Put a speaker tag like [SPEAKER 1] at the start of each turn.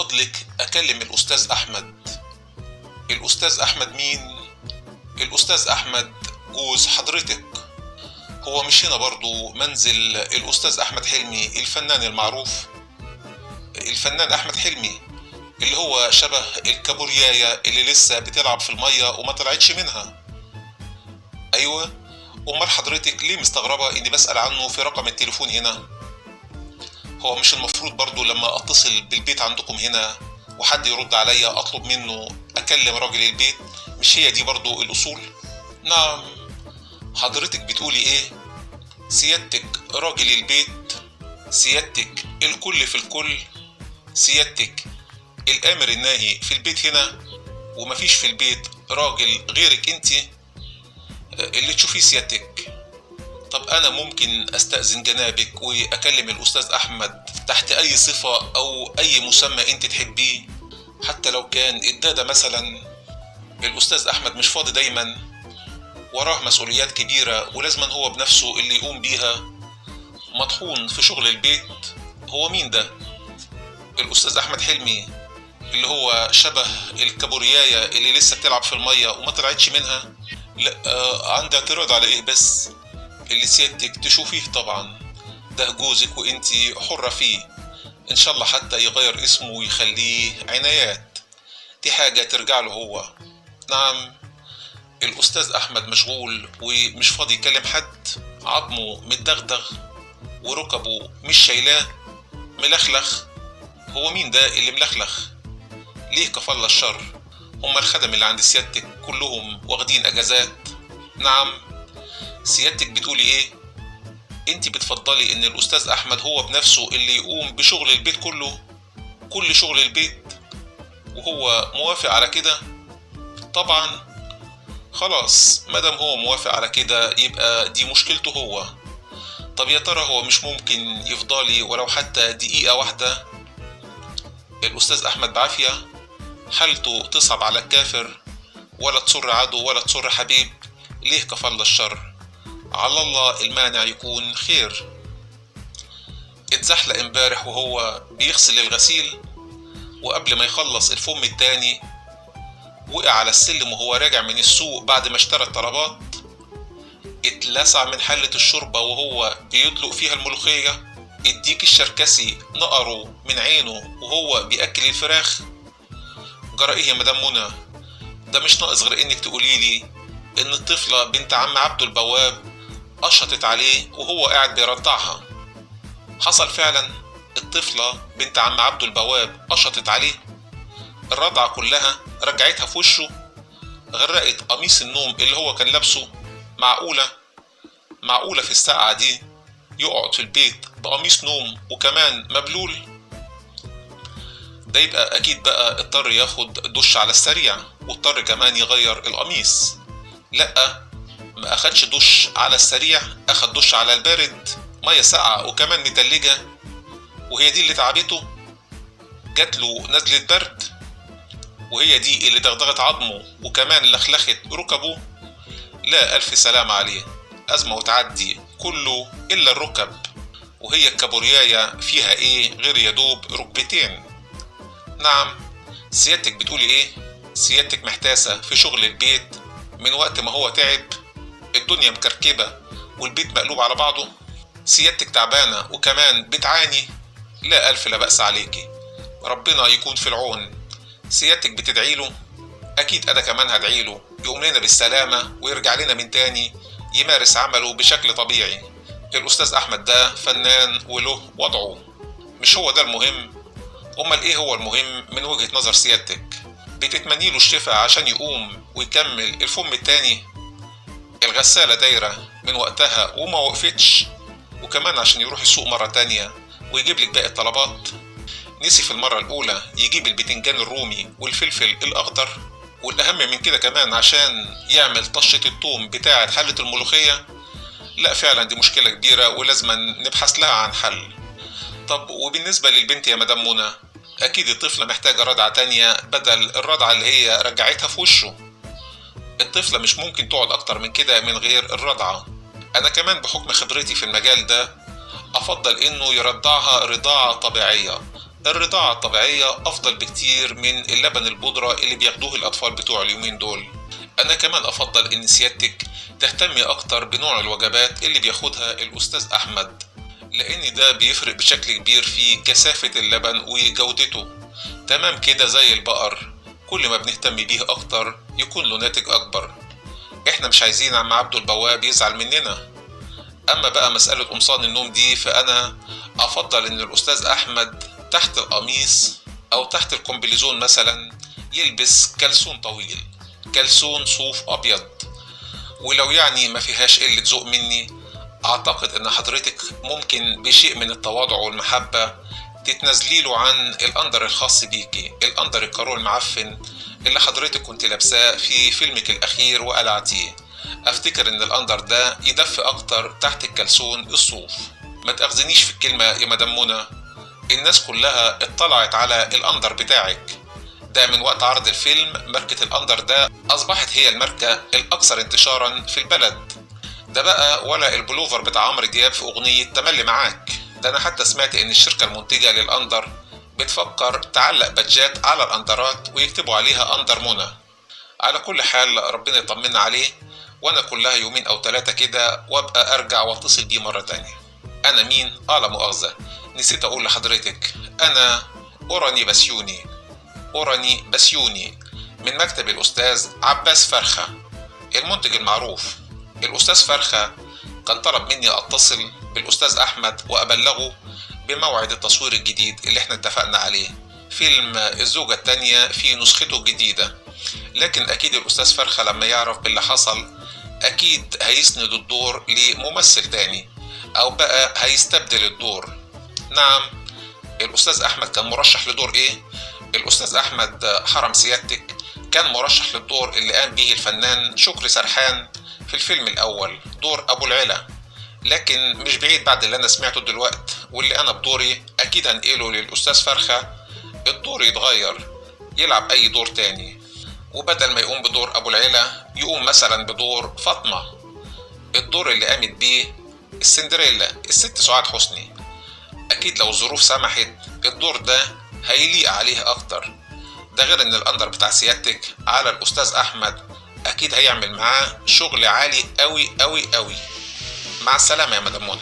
[SPEAKER 1] فضلك أكلم الأستاذ أحمد. الأستاذ أحمد مين؟ الأستاذ أحمد جوز حضرتك. هو مش هنا برضو منزل الأستاذ أحمد حلمي الفنان المعروف. الفنان أحمد حلمي اللي هو شبه الكابوريايا اللي لسه بتلعب في المية وما طلعتش منها. أيوة. أمال حضرتك ليه مستغربة إني بسأل عنه في رقم التليفون هنا؟ هو مش المفروض برضو لما أتصل بالبيت عندكم هنا وحد يرد عليا أطلب منه أكلم راجل البيت مش هي دي برضو الأصول؟ نعم. حضرتك بتقولي إيه؟ سيادتك راجل البيت سيادتك الكل في الكل سيادتك الآمر الناهي في البيت هنا ومفيش في البيت راجل غيرك انت اللي تشوفيه سيادتك. طب أنا ممكن أستأذن جنابك وأكلم الأستاذ أحمد تحت أي صفة أو أي مسمى أنت تحبيه؟ حتى لو كان الدادة مثلا الأستاذ أحمد مش فاضي دايما وراه مسؤوليات كبيرة ولازما هو بنفسه اللي يقوم بيها. مطحون في شغل البيت هو مين ده؟ الأستاذ أحمد حلمي اللي هو شبه الكابوريايا اللي لسه بتلعب في المية وما طلعتش منها؟ لا آه عندي اعتراض على إيه بس؟ اللي سيادتك تشوفيه طبعا. ده جوزك وإنتي حرة فيه. إن شاء الله حتى يغير اسمه ويخليه عنايات. دي حاجة ترجع له هو. نعم الأستاذ أحمد مشغول ومش فاضي يكلم حد. عظمه متدغدغ وركبه مش شايلاه. ملخلخ. هو مين ده اللي ملخلخ؟ ليه كفل الشر؟ هما الخدم اللي عند سيادتك كلهم واخدين أجازات. نعم. سيادتك بتقولي إيه؟ انت بتفضلي إن الأستاذ أحمد هو بنفسه اللي يقوم بشغل البيت كله كل شغل البيت وهو موافق على كده؟ طبعا. خلاص مادام هو موافق على كده يبقى دي مشكلته هو. طب يا ترى هو مش ممكن يفضلي ولو حتى دقيقة واحدة؟ الأستاذ أحمد بعافية. حالته تصعب على الكافر. ولا تسر عدو ولا تسر حبيب. ليه كفل الشر؟ على الله المانع يكون خير. اتزحلق امبارح وهو بيغسل الغسيل وقبل ما يخلص الفم التاني وقع على السلم وهو راجع من السوق بعد ما اشترى الطلبات اتلسع من حلة الشوربة وهو بيدلق فيها الملوخية الديك الشركسي نقره من عينه وهو بيأكل الفراخ. جرى إيه يا مدام منى؟ ده مش ناقص غير إنك تقولي لي إن الطفلة بنت عم عبده البواب قشطت عليه وهو قاعد بيرضعها. حصل فعلا. الطفلة بنت عم عبده البواب قشطت عليه. الرضعة كلها رجعتها في وشه. غرقت قميص النوم اللي هو كان لابسه. معقولة؟ معقولة في الساعة دي يقعد في البيت بقميص نوم وكمان مبلول؟ ده يبقى أكيد بقى اضطر ياخد دش على السريع واضطر كمان يغير القميص. لأ ما أخدش دش على السريع أخد دش على البارد. مية ساقعة وكمان متلجة. وهي دي اللي تعبته. جاتله نزلة برد. وهي دي اللي دغدغت عظمه وكمان لخلخت ركبه. لا ألف سلام عليه. أزمة وتعدي كله إلا الركب. وهي الكابوريايا فيها إيه غير يدوب ركبتين؟ نعم. سيادتك بتقولي إيه؟ سيادتك محتاسة في شغل البيت من وقت ما هو تعب. الدنيا مكركبة والبيت مقلوب على بعضه سيادتك تعبانة وكمان بتعاني لا ألف لا بأس عليكي. ربنا يكون في العون. سيادتك بتدعي له أكيد أنا كمان هدعي له. يقوم لنا بالسلامة ويرجع لنا من تاني يمارس عمله بشكل طبيعي. الأستاذ أحمد ده فنان وله وضعه. مش هو ده المهم؟ أمال إيه هو المهم من وجهة نظر سيادتك؟ بتتمني له الشفاء عشان يقوم ويكمل الفم التاني؟ الغسالة دايرة من وقتها وما وقفتش. وكمان عشان يروح السوق مرة تانية ويجيب لك باقي الطلبات. نسي في المرة الأولى يجيب البتنجان الرومي والفلفل الأخضر. والأهم من كده كمان عشان يعمل طشة التوم بتاعة حلة الملوخية. لا فعلا دي مشكلة كبيرة ولازم نبحث لها عن حل. طب وبالنسبة للبنت يا مدام منى أكيد الطفلة محتاجة رضعة تانية بدل الرضعة اللي هي رجعتها في وشه. الطفلة مش ممكن تقعد أكتر من كده من غير الرضعة. أنا كمان بحكم خبرتي في المجال ده أفضل إنه يرضعها رضاعة طبيعية. الرضاعة الطبيعية أفضل بكتير من اللبن البودرة اللي بياخدوه الأطفال بتوع اليومين دول. أنا كمان أفضل إن سيادتك تهتمي أكتر بنوع الوجبات اللي بياخدها الأستاذ أحمد لأن ده بيفرق بشكل كبير في كثافة اللبن وجودته. تمام كده زي البقر. كل ما بنهتم بيه أكتر يكون له ناتج أكبر. إحنا مش عايزين عم عبده البواب يزعل مننا. أما بقى مسألة قمصان النوم دي فأنا أفضل إن الأستاذ أحمد تحت القميص أو تحت الكومبليزون مثلا يلبس كلسون طويل كلسون صوف أبيض. ولو يعني ما فيهاش قلة ذوق مني أعتقد إن حضرتك ممكن بشيء من التواضع والمحبة تتنازلي له عن ال under الخاص بيكي ال under الكاروه المعفن اللي حضرتك كنت لابساه في فيلمك الأخير وقلعتيه. أفتكر إن الأندر ده يدفي أكتر تحت الكلسون الصوف. ما تأخذنيش في الكلمة يا مدام منى. الناس كلها اطلعت على الأندر بتاعك. ده من وقت عرض الفيلم ماركة الأندر ده أصبحت هي الماركة الأكثر انتشارا في البلد. ده بقى ولا البلوفر بتاع عمرو دياب في أغنية تملي معاك. ده أنا حتى سمعت إن الشركة المنتجة للأندر بتفكر تعلق بادجات على الأندرات ويكتبوا عليها أندر منى على كل حال ربنا يطمنا عليه وأنا كلها يومين أو ثلاثة كده وأبقى أرجع وأتصل بيه مرة تانية. أنا مين؟ آه لا مؤاخذة. نسيت أقول لحضرتك. أنا أوراني بسيوني أوراني بسيوني من مكتب الأستاذ عباس فرخة. المنتج المعروف. الأستاذ فرخة كان طلب مني أتصل بالأستاذ أحمد وأبلغه بموعد التصوير الجديد اللي إحنا اتفقنا عليه. فيلم الزوجة التانية في نسخته الجديدة لكن أكيد الأستاذ فرخة لما يعرف باللي حصل أكيد هيسند الدور لممثل تاني أو بقى هيستبدل الدور. نعم الأستاذ أحمد كان مرشح لدور إيه؟ الأستاذ أحمد حرم سيادتك كان مرشح للدور اللي قام به الفنان شكري سرحان في الفيلم الأول دور أبو العلا. لكن مش بعيد بعد اللي أنا سمعته دلوقت واللي أنا بدوري أكيد هنقله للأستاذ فرخة الدور يتغير يلعب أي دور تاني. وبدل ما يقوم بدور أبو العلا يقوم مثلا بدور فاطمة. الدور اللي قامت بيه السندريلا الست سعاد حسني. أكيد لو الظروف سمحت الدور ده هيليق عليه أكتر. ده غير إن الأندر بتاع سيادتك على الأستاذ أحمد أكيد هيعمل معاه شغل عالي أوي أوي أوي. مع السلامة يا مدام منى